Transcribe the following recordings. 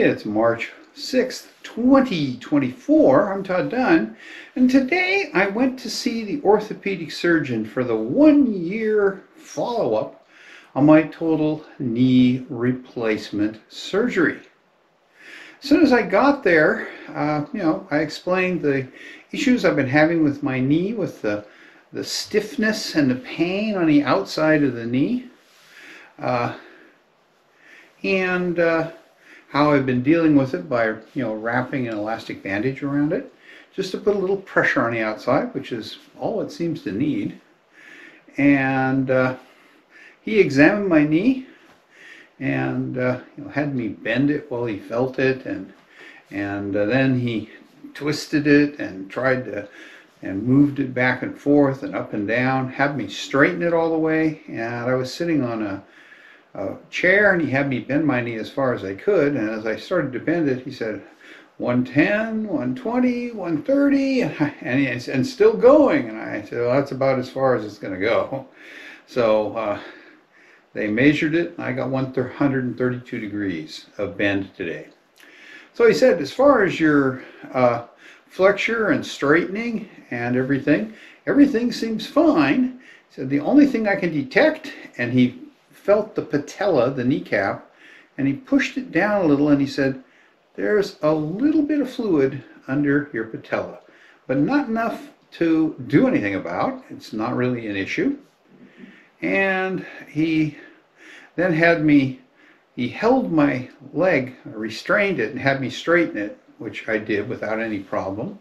It's March 6th, 2024. I'm Todd Dunn, and today I went to see the orthopedic surgeon for the one year follow up on my total knee replacement surgery. As soon as I got there, uh, you know, I explained the issues I've been having with my knee, with the, the stiffness and the pain on the outside of the knee. Uh, and uh, how I've been dealing with it by, you know, wrapping an elastic bandage around it, just to put a little pressure on the outside, which is all it seems to need. And uh, he examined my knee and uh, you know, had me bend it while he felt it, and and uh, then he twisted it and tried to and moved it back and forth and up and down, had me straighten it all the way, and I was sitting on a a chair and he had me bend my knee as far as I could. And as I started to bend it, he said, 110, 120, 130, and, he, and still going. And I said, well, that's about as far as it's going to go. So uh, they measured it, and I got 132 degrees of bend today. So he said, as far as your uh, flexure and straightening and everything, everything seems fine. He said, the only thing I can detect, and he felt the patella, the kneecap, and he pushed it down a little and he said, there's a little bit of fluid under your patella, but not enough to do anything about. It's not really an issue. And he then had me, he held my leg, restrained it, and had me straighten it, which I did without any problem.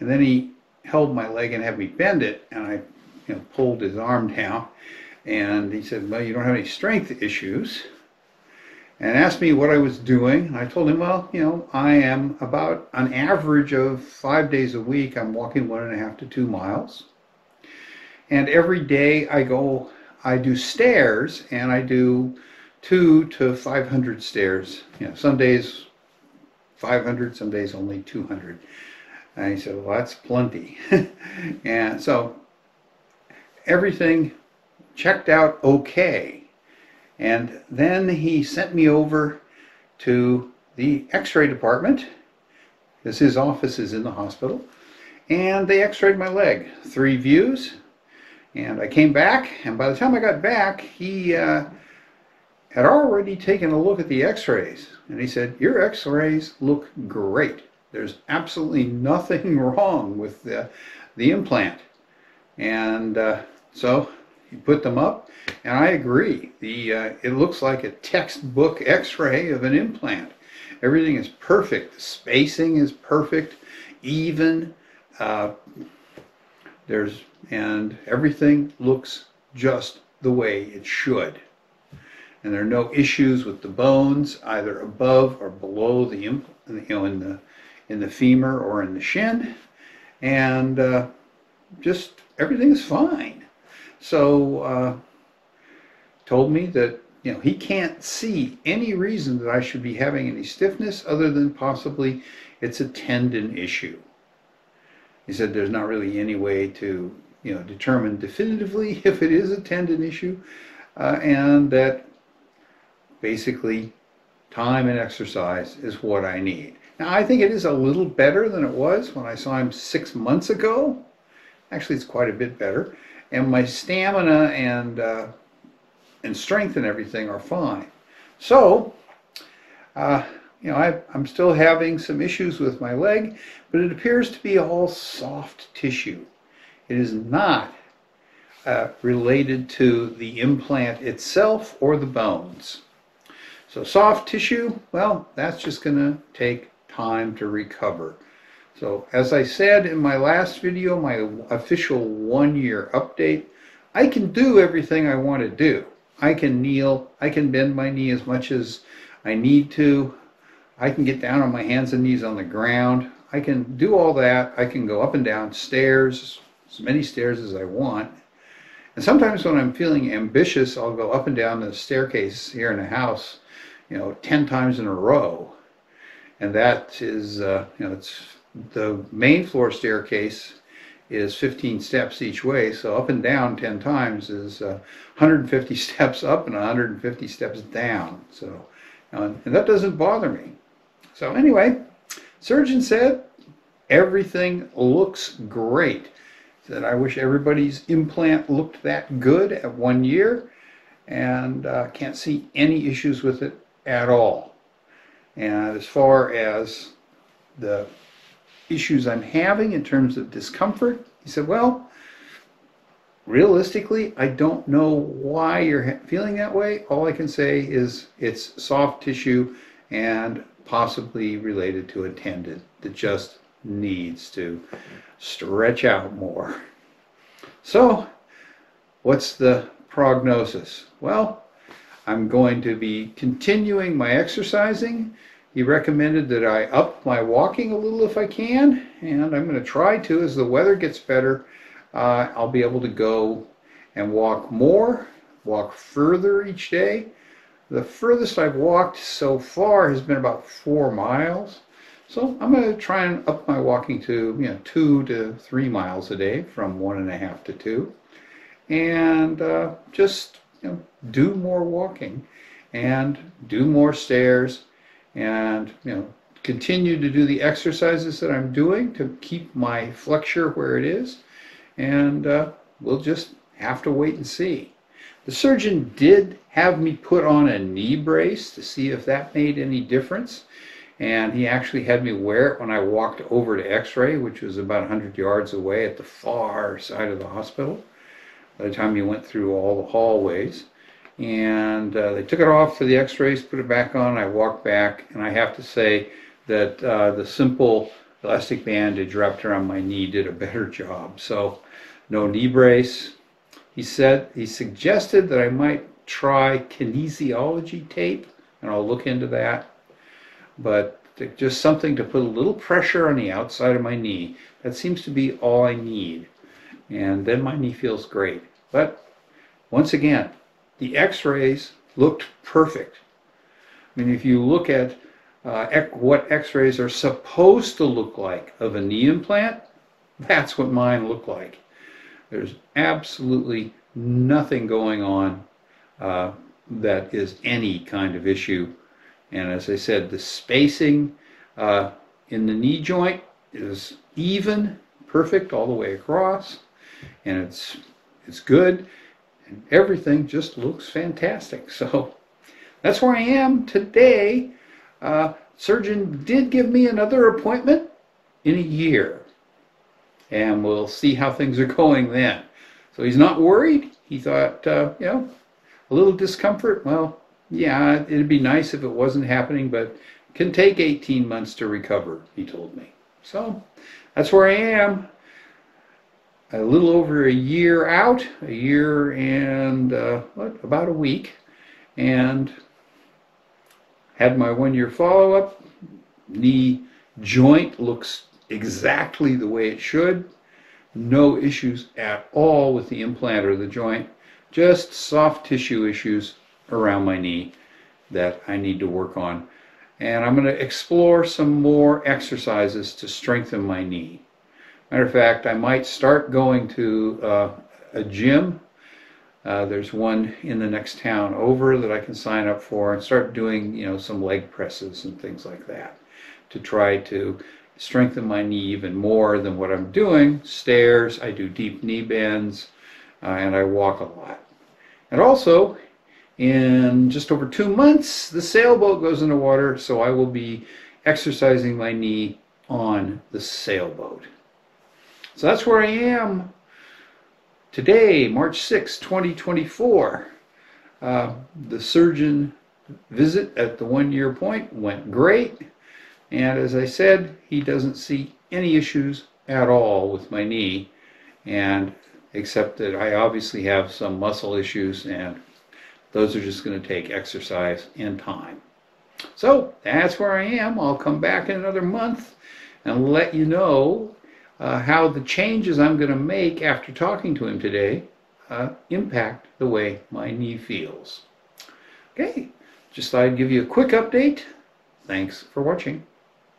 And then he held my leg and had me bend it, and I you know, pulled his arm down and he said, well, you don't have any strength issues. And asked me what I was doing. And I told him, well, you know, I am about an average of five days a week. I'm walking one and a half to two miles. And every day I go, I do stairs and I do two to 500 stairs. You know, some days 500, some days only 200. And he said, well, that's plenty. and so everything checked out okay. And then he sent me over to the x-ray department, his office is in the hospital, and they x-rayed my leg. Three views, and I came back, and by the time I got back, he uh, had already taken a look at the x-rays, and he said, your x-rays look great. There's absolutely nothing wrong with the, the implant. And uh, so you put them up, and I agree. The uh, it looks like a textbook X-ray of an implant. Everything is perfect. The spacing is perfect, even. Uh, there's and everything looks just the way it should. And there are no issues with the bones, either above or below the you know in the in the femur or in the shin, and uh, just everything is fine. So uh, told me that you know he can't see any reason that I should be having any stiffness other than possibly it's a tendon issue. He said there's not really any way to you know determine definitively if it is a tendon issue, uh, and that basically time and exercise is what I need. Now I think it is a little better than it was when I saw him six months ago. Actually, it's quite a bit better and my stamina and uh, and strength and everything are fine. So, uh, you know, I, I'm still having some issues with my leg, but it appears to be all soft tissue. It is not uh, related to the implant itself or the bones. So soft tissue, well, that's just going to take time to recover. So as I said in my last video, my official one year update, I can do everything I want to do. I can kneel, I can bend my knee as much as I need to. I can get down on my hands and knees on the ground. I can do all that. I can go up and down stairs, as many stairs as I want. And sometimes when I'm feeling ambitious, I'll go up and down the staircase here in the house, you know, 10 times in a row. And that is, uh, you know, it's the main floor staircase is 15 steps each way, so up and down 10 times is uh, 150 steps up and 150 steps down. So, uh, and that doesn't bother me. So anyway, surgeon said everything looks great. Said I wish everybody's implant looked that good at one year and uh, can't see any issues with it at all. And as far as the issues I'm having in terms of discomfort, he said, well, realistically, I don't know why you're feeling that way. All I can say is it's soft tissue and possibly related to a tendon that just needs to stretch out more. So, what's the prognosis? Well, I'm going to be continuing my exercising. He recommended that I up my walking a little if I can, and I'm going to try to as the weather gets better uh, I'll be able to go and walk more, walk further each day. The furthest I've walked so far has been about four miles. So I'm going to try and up my walking to you know two to three miles a day from one and a half to two, and uh, just you know, do more walking and do more stairs and you know continue to do the exercises that I'm doing to keep my flexure where it is and uh, we'll just have to wait and see. The surgeon did have me put on a knee brace to see if that made any difference. And he actually had me wear it when I walked over to x-ray, which was about 100 yards away at the far side of the hospital. By the time you went through all the hallways. And uh, they took it off for the x-rays, put it back on, I walked back, and I have to say that uh, the simple elastic bandage wrapped around my knee did a better job. So no knee brace. He said he suggested that I might try kinesiology tape, and I'll look into that. But just something to put a little pressure on the outside of my knee. That seems to be all I need. And then my knee feels great. But once again, the x-rays looked perfect. I mean, if you look at uh, what x-rays are supposed to look like of a knee implant, that's what mine look like. There's absolutely nothing going on uh, that is any kind of issue. And as I said, the spacing uh, in the knee joint is even, perfect all the way across, and it's it's good, everything just looks fantastic. So that's where I am today. Uh, surgeon did give me another appointment in a year and we'll see how things are going then. So he's not worried. He thought, uh, you know, a little discomfort. Well, yeah, it'd be nice if it wasn't happening, but can take 18 months to recover, he told me. So that's where I am. A little over a year out, a year and uh, what, about a week, and had my one year follow up. Knee joint looks exactly the way it should. No issues at all with the implant or the joint. Just soft tissue issues around my knee that I need to work on. And I'm going to explore some more exercises to strengthen my knee. Matter of fact, I might start going to uh, a gym. Uh, there's one in the next town over that I can sign up for and start doing, you know, some leg presses and things like that to try to strengthen my knee even more than what I'm doing. Stairs, I do deep knee bends, uh, and I walk a lot. And also, in just over two months, the sailboat goes in the water, so I will be exercising my knee on the sailboat. So that's where I am today, March 6, 2024. Uh, the surgeon visit at the one year point went great. And as I said, he doesn't see any issues at all with my knee, and except that I obviously have some muscle issues, and those are just going to take exercise and time. So that's where I am. I'll come back in another month and let you know uh, how the changes I'm going to make after talking to him today uh, impact the way my knee feels. Okay, just thought I'd give you a quick update. Thanks for watching.